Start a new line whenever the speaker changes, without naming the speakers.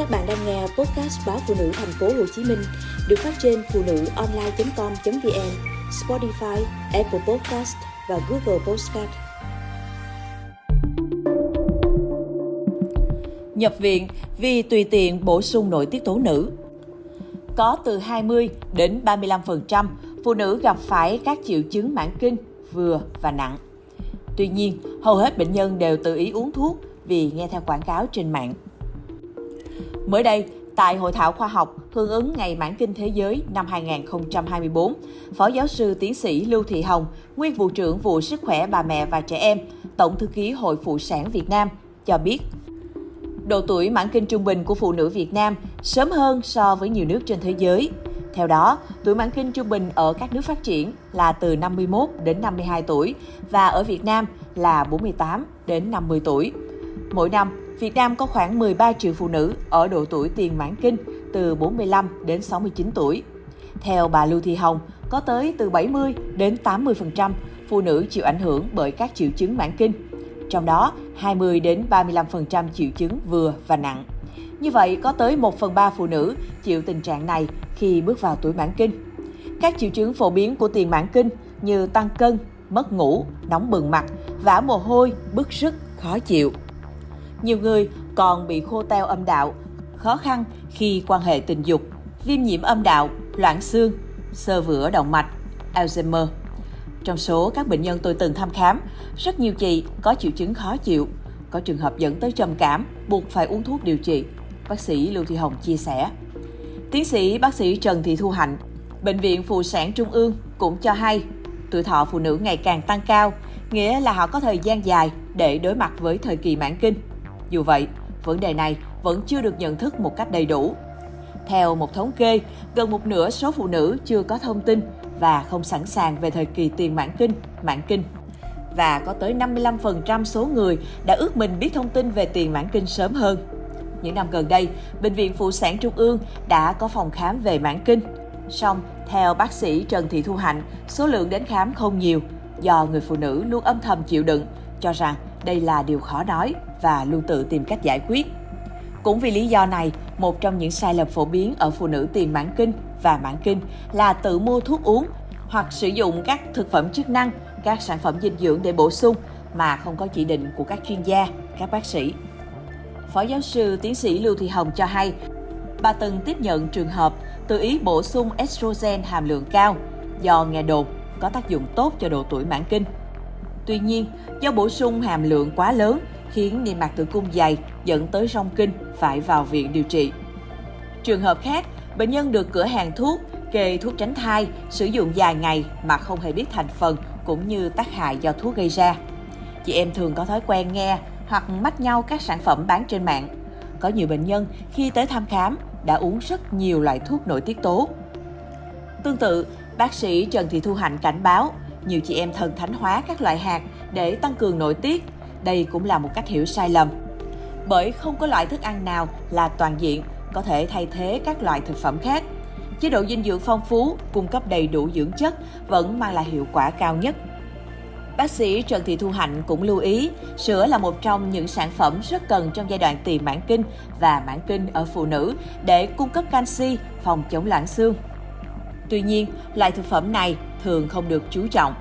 Các bạn đang nghe podcast báo phụ nữ thành phố Hồ Chí Minh được phát trên phụ nữ online.com.vn, Spotify, Apple Podcast và Google Podcast.
Nhập viện vì tùy tiện bổ sung nội tiết tố nữ. Có từ 20 đến 35% phụ nữ gặp phải các triệu chứng mãn kinh vừa và nặng. Tuy nhiên, hầu hết bệnh nhân đều tự ý uống thuốc vì nghe theo quảng cáo trên mạng. Mới đây, tại Hội thảo khoa học hưởng ứng Ngày Mãn kinh Thế giới năm 2024, Phó giáo sư tiến sĩ Lưu Thị Hồng, nguyên vụ trưởng vụ sức khỏe bà mẹ và trẻ em, Tổng thư ký Hội Phụ sản Việt Nam, cho biết độ tuổi mãn kinh trung bình của phụ nữ Việt Nam sớm hơn so với nhiều nước trên thế giới. Theo đó, tuổi mãn kinh trung bình ở các nước phát triển là từ 51 đến 52 tuổi và ở Việt Nam là 48 đến 50 tuổi. Mỗi năm, Việt Nam có khoảng 13 triệu phụ nữ ở độ tuổi tiền mãn kinh từ 45 đến 69 tuổi. Theo bà Lưu Thị Hồng, có tới từ 70 đến 80% phụ nữ chịu ảnh hưởng bởi các triệu chứng mãn kinh. Trong đó, 20 đến 35% triệu chứng vừa và nặng. Như vậy, có tới 1 phần 3 phụ nữ chịu tình trạng này khi bước vào tuổi mãn kinh. Các triệu chứng phổ biến của tiền mãn kinh như tăng cân, mất ngủ, nóng bừng mặt, vã mồ hôi, bức rứt, khó chịu. Nhiều người còn bị khô teo âm đạo, khó khăn khi quan hệ tình dục, viêm nhiễm âm đạo, loãng xương, sơ vữa động mạch, Alzheimer. Trong số các bệnh nhân tôi từng thăm khám, rất nhiều chị có triệu chứng khó chịu, có trường hợp dẫn tới trầm cảm, buộc phải uống thuốc điều trị. Bác sĩ Lưu Thị Hồng chia sẻ. Tiến sĩ bác sĩ Trần Thị Thu Hạnh, Bệnh viện Phụ sản Trung ương cũng cho hay, tuổi thọ phụ nữ ngày càng tăng cao, nghĩa là họ có thời gian dài để đối mặt với thời kỳ mãn kinh. Dù vậy, vấn đề này vẫn chưa được nhận thức một cách đầy đủ. Theo một thống kê, gần một nửa số phụ nữ chưa có thông tin và không sẵn sàng về thời kỳ tiền mãn kinh, mãn kinh. Và có tới 55% số người đã ước mình biết thông tin về tiền mãn kinh sớm hơn. Những năm gần đây, Bệnh viện Phụ sản Trung ương đã có phòng khám về mãn kinh. Song, theo bác sĩ Trần Thị Thu Hạnh, số lượng đến khám không nhiều do người phụ nữ luôn âm thầm chịu đựng, cho rằng đây là điều khó nói và luôn tự tìm cách giải quyết. Cũng vì lý do này, một trong những sai lầm phổ biến ở phụ nữ tiền mãn kinh và mãn kinh là tự mua thuốc uống hoặc sử dụng các thực phẩm chức năng, các sản phẩm dinh dưỡng để bổ sung mà không có chỉ định của các chuyên gia, các bác sĩ. Phó giáo sư tiến sĩ Lưu Thị Hồng cho hay, bà từng tiếp nhận trường hợp tự ý bổ sung estrogen hàm lượng cao do nghe đồn có tác dụng tốt cho độ tuổi mãn kinh. Tuy nhiên, do bổ sung hàm lượng quá lớn khiến niêm mạc tử cung dày dẫn tới rong kinh phải vào viện điều trị. Trường hợp khác, bệnh nhân được cửa hàng thuốc kê thuốc tránh thai sử dụng dài ngày mà không hề biết thành phần cũng như tác hại do thuốc gây ra. Chị em thường có thói quen nghe hoặc mách nhau các sản phẩm bán trên mạng. Có nhiều bệnh nhân khi tới thăm khám đã uống rất nhiều loại thuốc nội tiết tố. Tương tự, bác sĩ Trần Thị Thu Hạnh cảnh báo nhiều chị em thần thánh hóa các loại hạt để tăng cường nội tiết. Đây cũng là một cách hiểu sai lầm. Bởi không có loại thức ăn nào là toàn diện, có thể thay thế các loại thực phẩm khác. Chế độ dinh dưỡng phong phú, cung cấp đầy đủ dưỡng chất vẫn mang lại hiệu quả cao nhất. Bác sĩ Trần Thị Thu Hạnh cũng lưu ý, sữa là một trong những sản phẩm rất cần trong giai đoạn tiền mãn kinh và mãn kinh ở phụ nữ để cung cấp canxi, phòng chống loãng xương. Tuy nhiên, loại thực phẩm này thường không được chú trọng